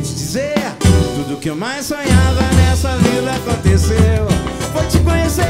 te dizer. Tudo que eu mais sonhava nessa vida aconteceu. Vou te conhecer.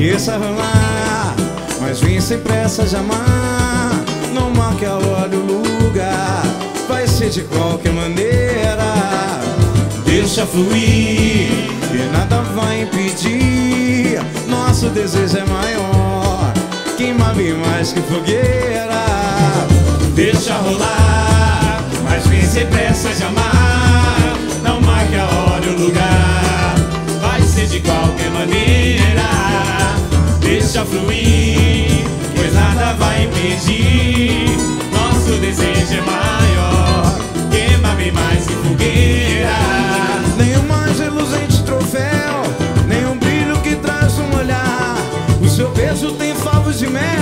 Deixa rolar, mas vem sem pressa de amar. Não marque a hora e o lugar, vai ser de qualquer maneira. Deixa fluir, e nada vai impedir. Nosso desejo é maior, queima bem mais que fogueira. Deixa rolar, mas vem sem pressa de impedir. Nosso desejo é maior, queima bem mais que fogueira. Nem mais reluzente troféu, nem um brilho que traz um olhar. O seu peso tem favos de mel.